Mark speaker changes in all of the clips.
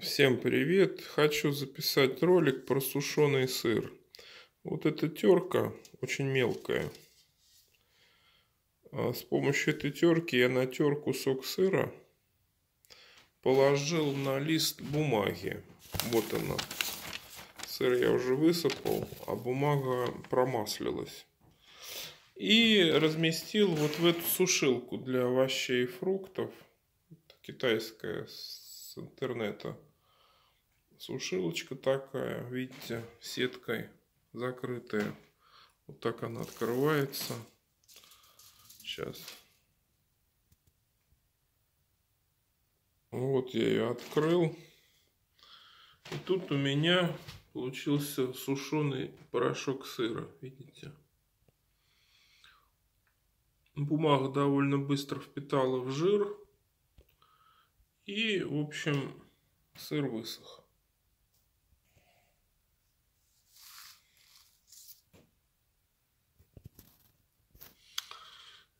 Speaker 1: Всем привет! Хочу записать ролик про сушеный сыр. Вот эта терка очень мелкая. А с помощью этой терки я натер кусок сыра, положил на лист бумаги. Вот она. Сыр я уже высыпал, а бумага промаслилась. И разместил вот в эту сушилку для овощей и фруктов. Китайская с интернета. Сушилочка такая, видите, сеткой закрытая. Вот так она открывается. Сейчас. Вот я ее открыл. И тут у меня получился сушеный порошок сыра, видите. Бумага довольно быстро впитала в жир. И, в общем, сыр высох.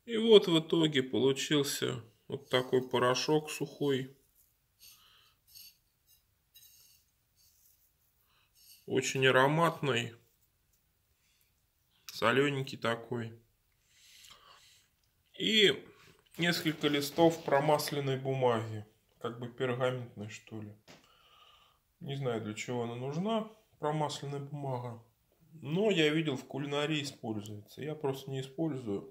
Speaker 1: И вот в итоге получился вот такой порошок сухой. Очень ароматный. Солененький такой. И несколько листов промасленной бумаги как бы пергаментной, что ли. Не знаю, для чего она нужна, промасленная бумага. Но я видел, в кулинарии используется. Я просто не использую.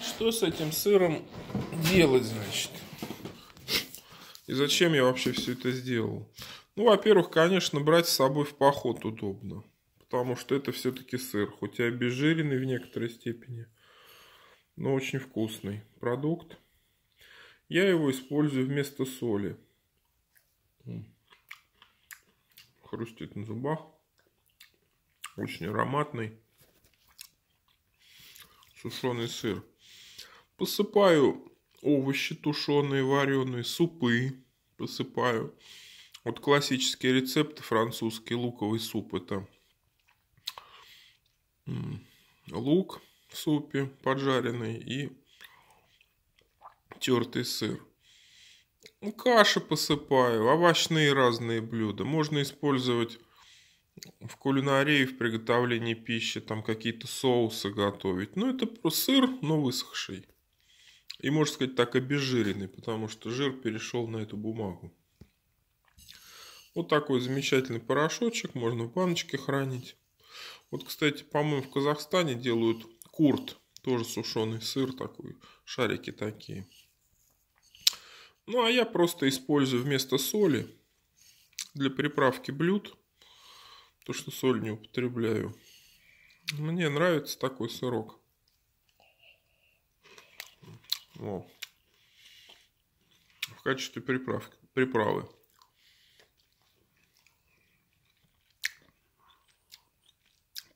Speaker 1: Что с этим сыром делать, значит? И зачем я вообще все это сделал? Ну, во-первых, конечно, брать с собой в поход удобно. Потому что это все-таки сыр, хоть и обезжиренный в некоторой степени, но очень вкусный продукт. Я его использую вместо соли. Хрустит на зубах. Очень ароматный. Сушеный сыр. Посыпаю овощи тушеные, вареные, супы посыпаю. Вот классические рецепты французский луковый суп. Это лук в супе поджаренный и тертый сыр. Ну, каши посыпаю, овощные разные блюда. Можно использовать в кулинарии, в приготовлении пищи, там какие-то соусы готовить. Ну, это просто сыр, но высохший. И, можно сказать, так обезжиренный, потому что жир перешел на эту бумагу. Вот такой замечательный порошочек, можно в баночке хранить. Вот, кстати, по-моему, в Казахстане делают курт, тоже сушеный сыр такой, шарики такие. Ну, а я просто использую вместо соли для приправки блюд, то, что соль не употребляю. Мне нравится такой сырок. О. В качестве приправки, приправы.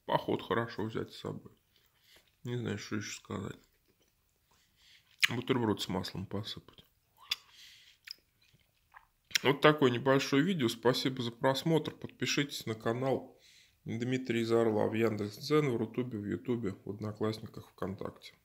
Speaker 1: Поход хорошо взять с собой. Не знаю, что еще сказать. Бутерброд с маслом посыпать. Вот такое небольшое видео. Спасибо за просмотр. Подпишитесь на канал Дмитрий Зарла в Яндекс.Дзен, в Рутубе, в Ютубе, в Одноклассниках, ВКонтакте.